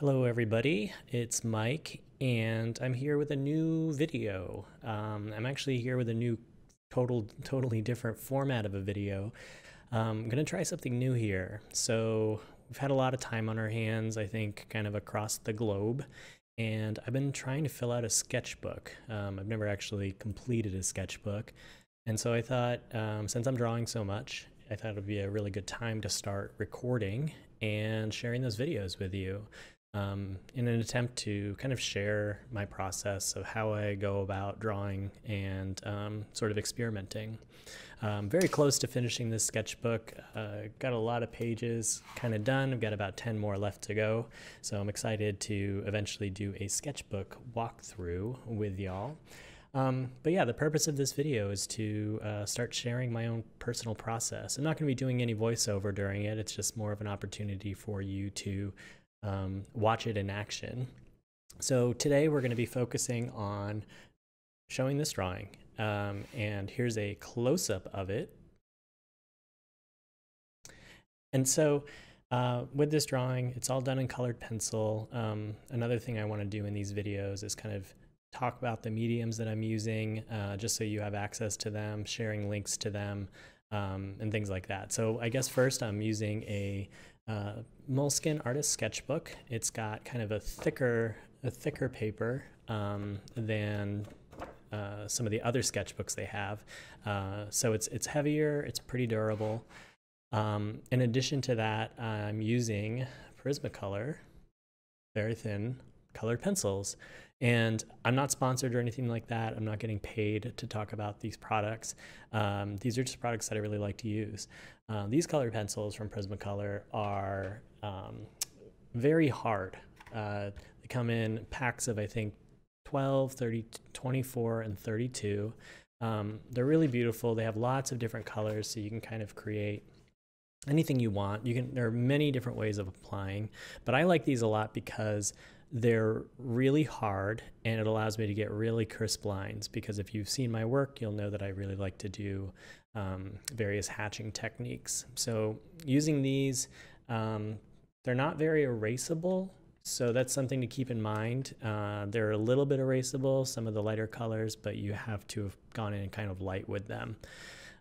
Hello, everybody. It's Mike, and I'm here with a new video. Um, I'm actually here with a new, total, totally different format of a video. Um, I'm gonna try something new here. So we've had a lot of time on our hands, I think, kind of across the globe, and I've been trying to fill out a sketchbook. Um, I've never actually completed a sketchbook, and so I thought, um, since I'm drawing so much, I thought it would be a really good time to start recording and sharing those videos with you um, in an attempt to kind of share my process of how I go about drawing and um, sort of experimenting. Um, very close to finishing this sketchbook. Uh, got a lot of pages kind of done. I've got about 10 more left to go. So I'm excited to eventually do a sketchbook walkthrough with y'all. Um, but yeah, the purpose of this video is to uh, start sharing my own personal process. I'm not going to be doing any voiceover during it. It's just more of an opportunity for you to um, watch it in action. So today we're going to be focusing on showing this drawing. Um, and here's a close-up of it. And so uh, with this drawing, it's all done in colored pencil. Um, another thing I want to do in these videos is kind of talk about the mediums that I'm using, uh, just so you have access to them, sharing links to them, um, and things like that. So I guess first I'm using a uh, Moleskine Artist Sketchbook. It's got kind of a thicker, a thicker paper um, than uh, some of the other sketchbooks they have. Uh, so it's it's heavier, it's pretty durable. Um, in addition to that, I'm using Prismacolor, Verithin colored pencils. And I'm not sponsored or anything like that. I'm not getting paid to talk about these products. Um, these are just products that I really like to use. Um, these color pencils from Prismacolor are um, very hard. Uh, they come in packs of, I think, 12, 30, 24, and 32. Um, they're really beautiful. They have lots of different colors, so you can kind of create anything you want. You can. There are many different ways of applying, but I like these a lot because they're really hard and it allows me to get really crisp lines because if you've seen my work, you'll know that I really like to do um, various hatching techniques. So using these, um, they're not very erasable. So that's something to keep in mind. Uh, they're a little bit erasable, some of the lighter colors, but you have to have gone in kind of light with them.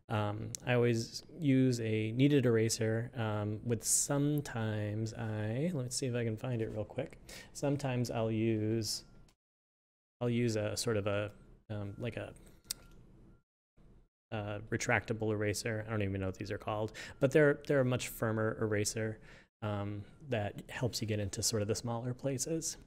Um, I always use a kneaded eraser um, with sometimes I, let's see if I can find it real quick. Sometimes I'll use, I'll use a sort of a, um, like a uh, retractable eraser. I don't even know what these are called, but they're, they're a much firmer eraser um, that helps you get into sort of the smaller places.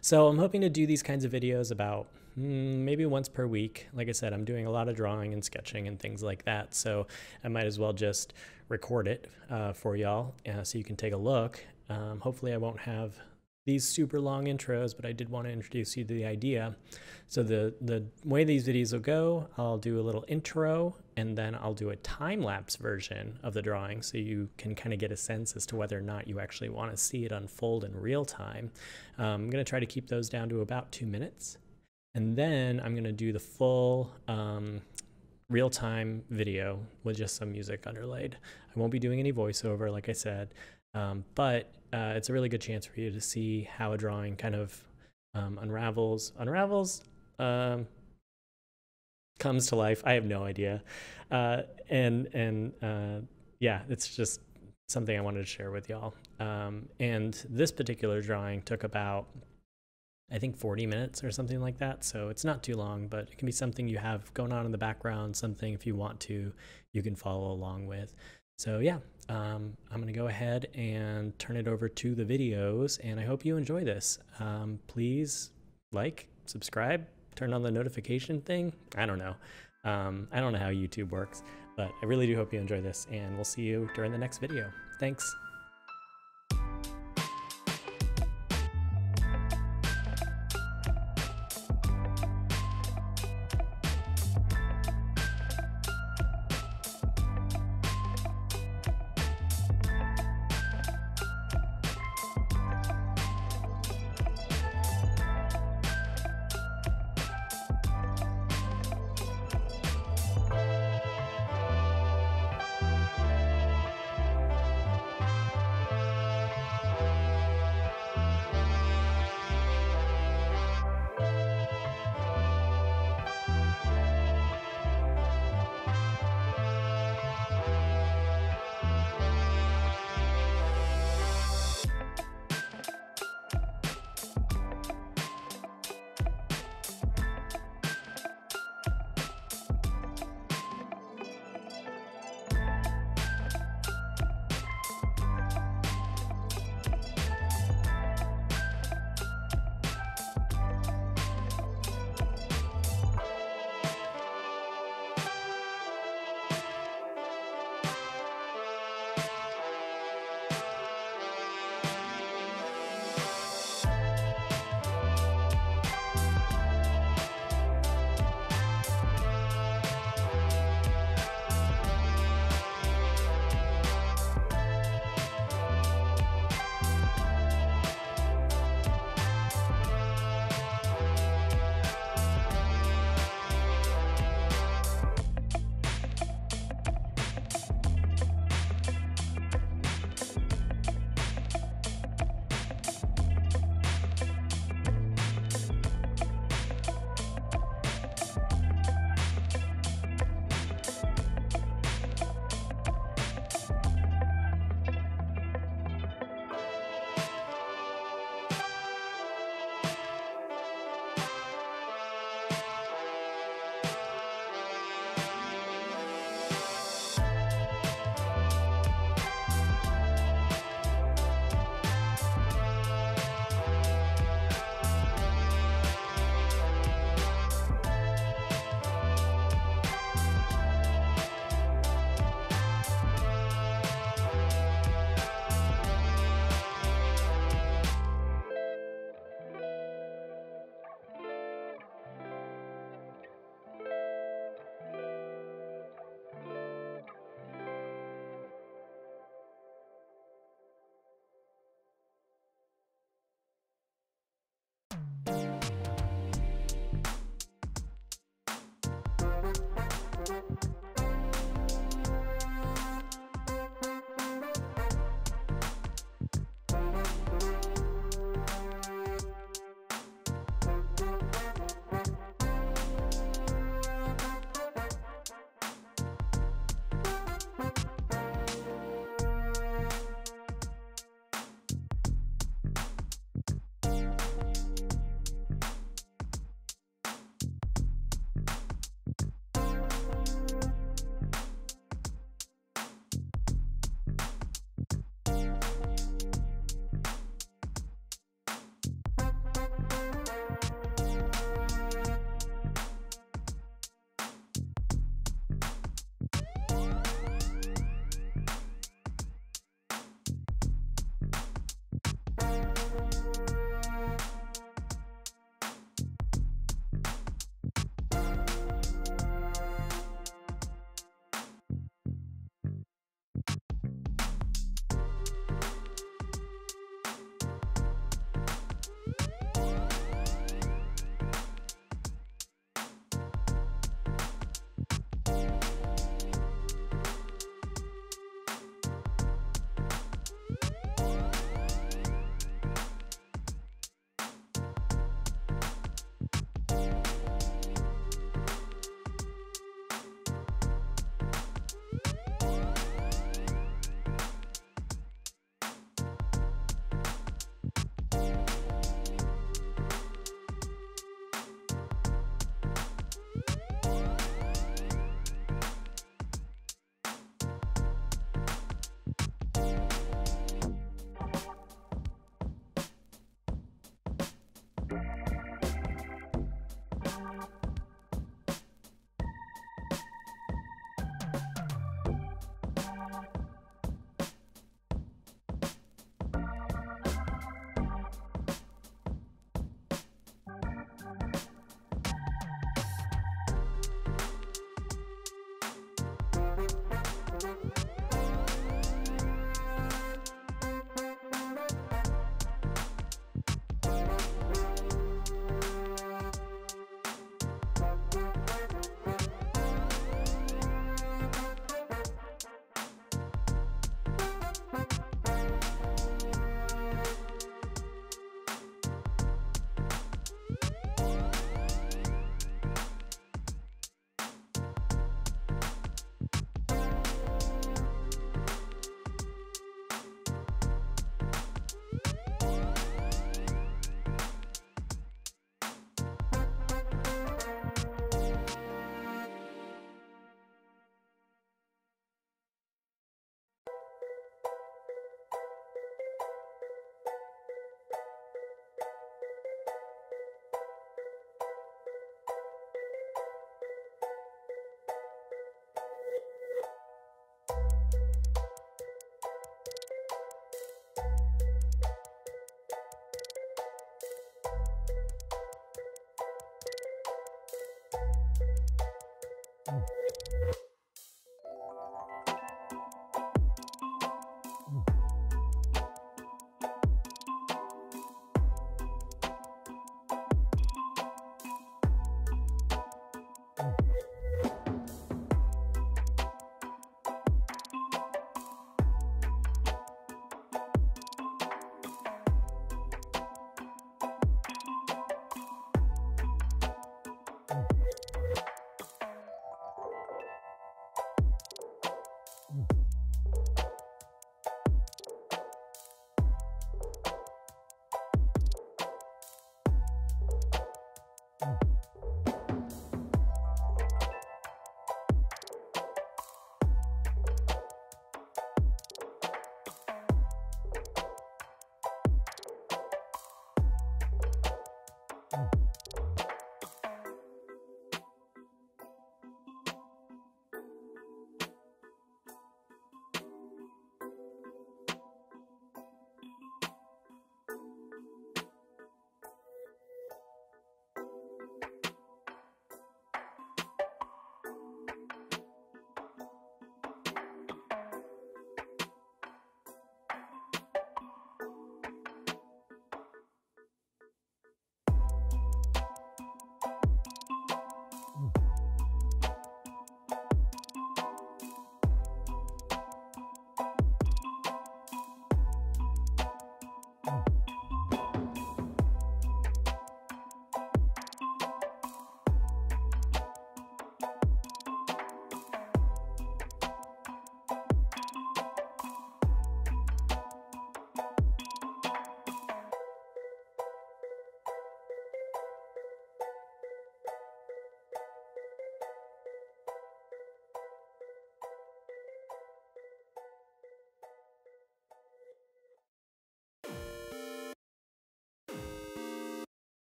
So I'm hoping to do these kinds of videos about mm, maybe once per week. Like I said, I'm doing a lot of drawing and sketching and things like that. So I might as well just record it uh, for y'all uh, so you can take a look. Um, hopefully I won't have these super long intros, but I did want to introduce you to the idea. So the, the way these videos will go, I'll do a little intro and then I'll do a time-lapse version of the drawing so you can kind of get a sense as to whether or not you actually want to see it unfold in real time. Um, I'm going to try to keep those down to about two minutes. And then I'm going to do the full um, real-time video with just some music underlaid. I won't be doing any voiceover, like I said. Um, but uh, it's a really good chance for you to see how a drawing kind of um, unravels, unravels, um, comes to life. I have no idea, uh, and and uh, yeah, it's just something I wanted to share with y'all. Um, and this particular drawing took about I think 40 minutes or something like that. So it's not too long, but it can be something you have going on in the background, something if you want to, you can follow along with. So yeah, um, I'm going to go ahead and turn it over to the videos, and I hope you enjoy this. Um, please like, subscribe, turn on the notification thing. I don't know. Um, I don't know how YouTube works, but I really do hope you enjoy this, and we'll see you during the next video. Thanks.